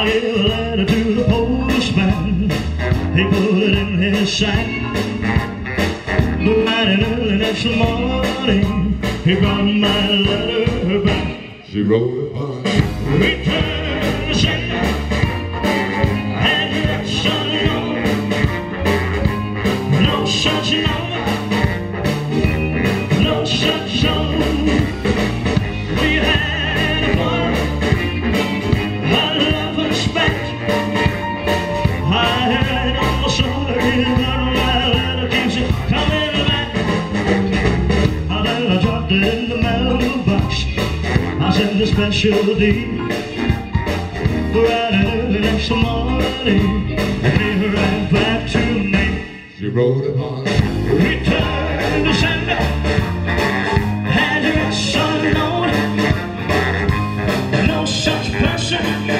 I gave a letter to the postman. He put it in his sack. Bright and early next morning, he brought my letter back. She wrote upon Return to sender. Address unknown. No such number. in the mailbox. I sent a special deed right early next morning. I came right back to me. She wrote upon return to sender. Address unknown. No such person.